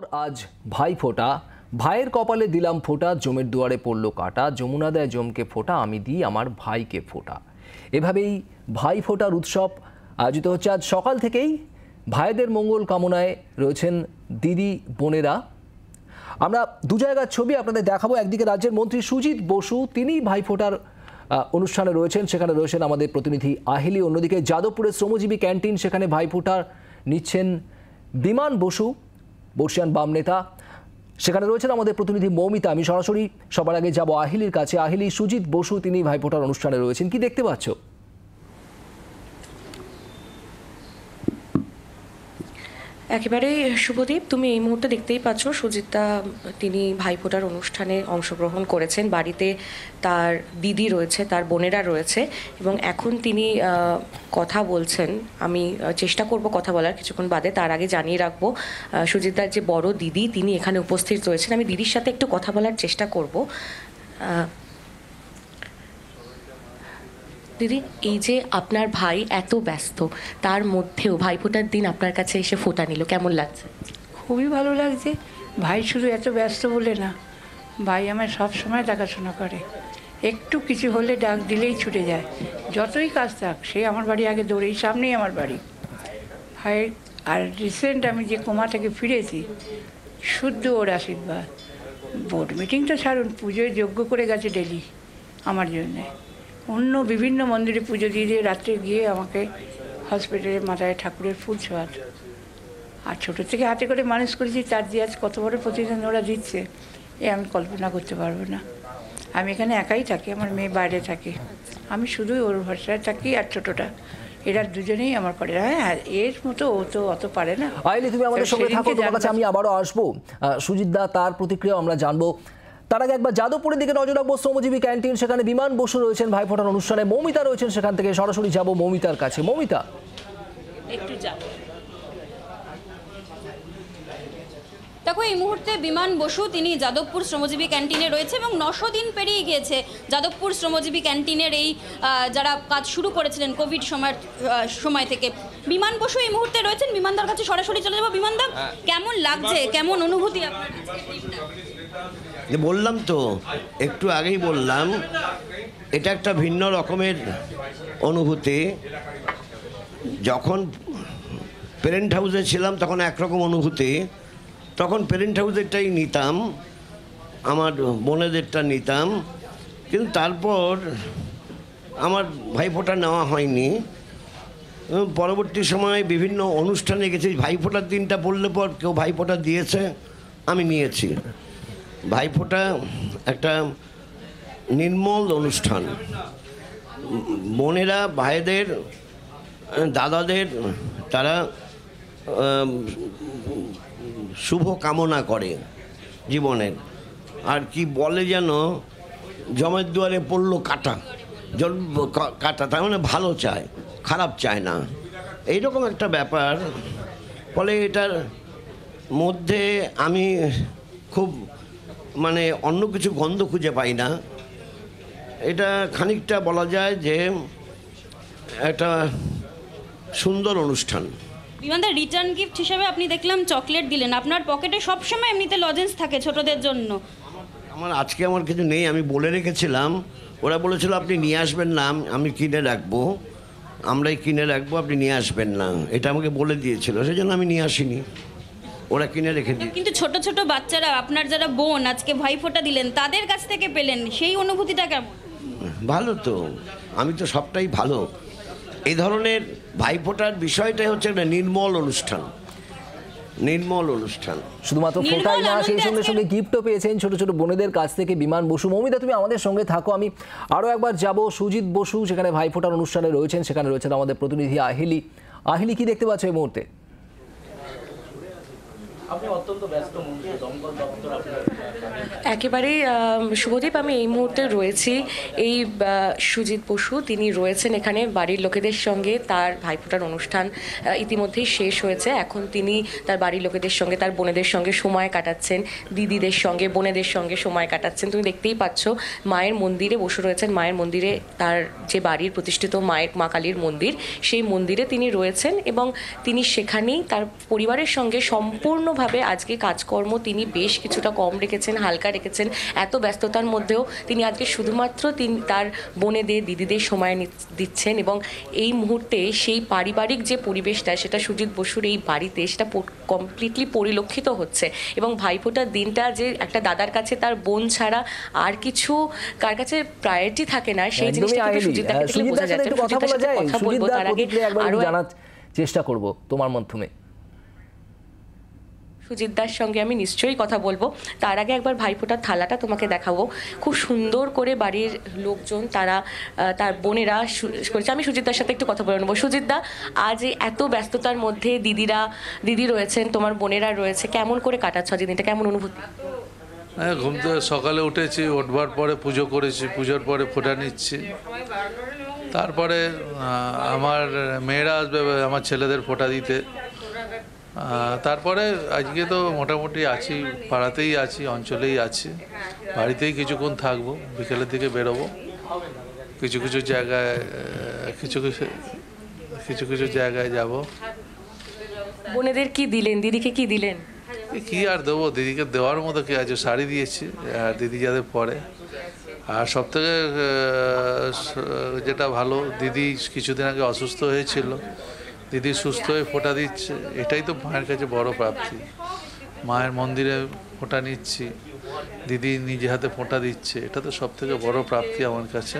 পর আজ ভাই ফোটা। ভাইয়ের কপালে দিলাম ফোঁটা, জমের দুয়ারে পড়ল কাটা। যমুনা দেয় জমকে ফোঁটা, আমি দিই আমার ভাইকে ফোঁটা। এভাবেই ভাই ফোঁটার উৎসব আয়োজিত হচ্ছে আজ সকাল থেকেই। ভাইদের মঙ্গল কামনায় রয়েছেন দিদি, বোনেরা। আমরা দু জায়গার ছবি আপনাদের দেখাবো। একদিকে রাজ্যের মন্ত্রী সুজিত বসু তিনি ভাইফোঁটার অনুষ্ঠানে রয়েছেন। সেখানে রয়েছেন আমাদের প্রতিনিধি আহিলি। অন্যদিকে যাদবপুরের শ্রমজীবী ক্যান্টিন, সেখানে ভাইফোঁটা নিচ্ছেন বিমান বসু। বর্ষিয়ান বাম নেতা। সেখানে রয়েছেন আমাদের প্রতিনিধি মৌমিতা। আমি সরাসরি সবার আগে যাব আহিলির কাছে। আহিলি, সুজিত বসু, তিনি ভাইফোঁটার অনুষ্ঠানে রয়েছেন। কি দেখতে পাচ্ছ? একেবারেই শুভদীপ, তুমি এই মুহূর্তে দেখতেই পাচ্ছ সুজিতা তিনি ভাইফোঁটার অনুষ্ঠানে অংশগ্রহণ করেছেন। বাড়িতে তার দিদি রয়েছে, তার বোনেরা রয়েছে এবং এখন তিনি কথা বলছেন। আমি চেষ্টা করব কথা বলার কিছুক্ষণ বাদে, তার আগে জানিয়ে রাখব সুজিতার যে বড় দিদি, তিনি এখানে উপস্থিত রয়েছেন। আমি দিদির সাথে একটু কথা বলার চেষ্টা করব। দিদি এই যে আপনার ভাই এত ব্যস্ত, তার মধ্যেও ভাই ভাইফোঁটার দিন আপনার কাছে এসে ফোঁটা নিল, কেমন লাগছে? খুবই ভালো লাগছে। ভাই শুধু এত ব্যস্ত বলে না, ভাই আমার সব সময় দেখাশোনা করে। একটু কিছু হলে ডাক দিলেই ছুটে যায়। যতই কাজ থাক, সে আমার বাড়ি আগে দৌড়েই, সামনেই আমার বাড়ি। ভাই, আর রিসেন্ট আমি যে কোমা থেকে ফিরেছি, শুদ্ধ ওর আশীর্বাদ। বোর্ড মিটিংটা ছাড়ুন, পুজোয় যজ্ঞ করে গেছে ডেলি আমার জন্যে। বিভিন্ন মন্দিরে পুজো দিয়ে দিয়ে রাত্রে গিয়ে আমাকে হসপিটালে মাথায় ঠাকুরের ফুল ছোঁয়াত। আর ছোটো থেকে হাতে করে মানুষ করেছি তার দিয়ে আজ কত বড় প্রতিদান ওরা দিচ্ছে এ আমি কল্পনা করতে পারব না। আমি এখানে একাই থাকি আমার মেয়ে বাইরে থাকে। আমি শুধুই ওর ভরসায় থাকি আর ছোটোটা। এরা দুজনেই আমার করে। হ্যাঁ এর মতো ও তো অত পারে না। আইলি তুমি আমাদের সঙ্গে থাকো তোমার কাছে আমি আবারও আসব। সুজিত দা তার প্রতিক্রিয়া আমরা জানব। তার আগে একবার যাদবপুরের দিকে নজর রাখব। শ্রমজীবী ক্যান্টিন সেখানে বিমান বসু রয়েছেন ভাইফোঁটার অনুষ্ঠানে। মৌমিতা রয়েছেন সেখান থেকে। সরাসরি যাব মৌমিতার কাছে। মৌমিতা। একটু দেখো এই মুহূর্তে বিমান বসু তিনি যাদবপুর শ্রমজীবী ক্যান্টিনে রয়েছে এবং নশো দিন পেরিয়ে গিয়েছে যাদবপুর শ্রমজীবী ক্যান্টিনের এই যারা কাজ শুরু করেছিলেন কোভিড সময় আহ, সময় থেকে। বিমান বসু এই মুহূর্তে রয়েছেন। বিমানদার কাছে সরাসরি চলে যাব। বিমানদা কেমন লাগছে? কেমন অনুভূতি আপনার? যে বললাম তো, একটু আগেই বললাম, এটা একটা ভিন্ন রকমের অনুভূতি। যখন প্যারেন্ট হাউসে ছিলাম, তখন একরকম অনুভূতি। তখন প্যারেন্ট হাউসেরটাই নিতাম, আমার বোনেদেরটা নিতাম। কিন্তু তারপর আমার ভাইফোঁটা নেওয়া হয়নি। পরবর্তী সময়ে বিভিন্ন অনুষ্ঠানে গেছি, ভাইফোঁটার দিনটা পড়লে পর কেউ ভাইফোঁটা দিয়েছে, আমি নিয়েছি। ভাইফোঁটা একটা নির্মল অনুষ্ঠান। বোনেরা, ভাইদের, দাদাদের, তারা শুভ কামনা করে জীবনের আর কি বলে যেন, জমের দুয়ারে পড়ল কাটা। জল কাটা, তার মানে ভালো চায়, খারাপ চায় না। এইরকম একটা ব্যাপার। ফলে এটার মধ্যে আমি খুব মানে অন্য কিছু গন্ধ খুঁজে পাই না। এটা খানিকটা বলা যায় যে একটা সুন্দর অনুষ্ঠান। বিমানদা রিটার্ন গিফট হিসেবে আপনি দেখলাম চকলেট দিলেন। আপনার পকেটে সবসময় এমনিতে লজেন্স থাকে ছোটদের জন্য। আমার আজকে আমার কিছু নেই আমি বলে রেখেছিলাম। ওরা বলেছিল আপনি নিয়ে আসবেন না আমি কিনে রাখব। আমরাই কিনে রাখব আপনি নিয়ে আসবেন না। এটা আমাকে বলে দিয়েছিল সেই জন্য আমি নিয়ে আসিনি। ওরা কিনে রেখে দিই কিন্তু ছোট ছোট বাচ্চারা আপনার যারা বোন আজকে ভাইফোঁটা দিলেন তাদের কাছ থেকে পেলেন সেই অনুভূতিটা কেমন? ভালো তো আমি তো সবটাই ভালো। এই ধরনের ভাইফোঁটার বিষয়টাই হচ্ছে একটা নির্মল অনুষ্ঠান। নির্মল অনুষ্ঠান। শুধুমাত্র ফোটাই না সেই সঙ্গে সঙ্গে গিফটও পেয়েছেন ছোট ছোট বোনেদের কাছ থেকে বিমান বসু। মৌমিতা তুমি আমাদের সঙ্গে থাকো আমি আরও একবার যাব। সুজিত বসু সেখানে ভাইফোঁটার অনুষ্ঠানে রয়েছেন সেখানে রয়েছেন আমাদের প্রতিনিধি আহিলি। আহিলি কি দেখতে পাচ্ছ এই মুহূর্তে? একেবারেই আম, শুভদীপ আমি এই মুহূর্তে রয়েছি। এই সুজিত বসু তিনি রয়েছেন এখানে বাড়ির লোকেদের সঙ্গে। তার ভাইফোঁটার অনুষ্ঠান ইতিমধ্যেই শেষ হয়েছে। এখন তিনি তার বাড়ির লোকেদের সঙ্গে তার বোনেদের সঙ্গে সময় কাটাচ্ছেন দিদিদের সঙ্গে বোনেদের সঙ্গে সময় কাটাচ্ছেন। তুমি দেখতেই পাচ্ছ মায়ের মন্দিরে বসে রয়েছেন। মায়ের মন্দিরে তার যে বাড়ির প্রতিষ্ঠিত মায়ের মা কালীর মন্দির সেই মন্দিরে তিনি রয়েছেন এবং তিনি সেখানেই তার পরিবারের সঙ্গে সম্পূর্ণভাবে বিভিন্নভাবে আজকে কাজকর্ম তিনি বেশ কিছুটা কম রেখেছেন হালকা রেখেছেন। এত ব্যস্ততার মধ্যেও তিনি আজকে শুধুমাত্র তিনি তার বোনেদের দিদিদের সময় দিচ্ছেন এবং এই মুহূর্তে সেই পারিবারিক যে পরিবেশটা সেটা সুজিত বসুর এই বাড়িতে সেটা কমপ্লিটলি পরিলক্ষিত হচ্ছে এবং ভাইফোঁটার দিনটা যে একটা দাদার কাছে তার বোন ছাড়া আর কিছু কার কাছে প্রায়োরিটি থাকে না সেই জিনিসটা দেখলে বোঝা যাচ্ছে কথা বলব তার আগে আরও জানার চেষ্টা করব তোমার মাধ্যমে। সুজিতদার সঙ্গে আমি নিশ্চয়ই কথা বলব। তার আগে একবার ভাইফোঁটার থালাটা তোমাকে দেখাবো। খুব সুন্দর করে বাড়ির লোকজন তারা তার বোনেরা করেছে। আমি সুজিতদার সাথে একটু কথা বলে নেব। সুজিতদা আজ এত ব্যস্ততার মধ্যে দিদিরা, দিদি রয়েছেন, তোমার বোনেরা রয়েছে, কেমন করে কাটাচ্ছ দিনটা? কেমন অনুভূতি? হ্যাঁ ঘুম সকালে উঠেছি উঠবার পরে পুজো করেছি, পুজোর পরে ফোঁটা নিচ্ছি। তারপরে আমার মেয়েরা আসবে, আমার ছেলেদের ফোঁটা দিতে। তারপরে আজকে তো মোটামুটি আছি পাড়াতেই আছি অঞ্চলেই আছি। বাড়িতেই কিছুক্ষণ থাকব বিকেলের দিকে বেরোবো। কিছু কিছু জায়গায় কিছু কিছু কিছু কিছু জায়গায় যাব। বোনেদের কি দিলেন? দিদিকে কি দিলেন? কি আর দেবো? দিদিকে দেওয়ার মতো কি আছে? শাড়ি দিয়েছি আর দিদি যাদের পরে। আর সব থেকে যেটা ভালো দিদি কিছুদিন আগে অসুস্থ হয়েছিল। দিদি সুস্থ হয়ে ফোটা দিচ্ছে। এটাই তো মায়ের কাছে বড় প্রাপ্তি। মায়ের মন্দিরে ফোঁটা নিচ্ছি। দিদি নিজে হাতে ফোঁটা দিচ্ছে। এটা তো সব থেকে বড় প্রাপ্তি আমার কাছে।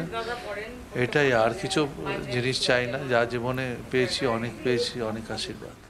এটাই আর কিছু জিনিস চাই না। যা জীবনে পেয়েছি, অনেক পেয়েছি, অনেক আশীর্বাদ।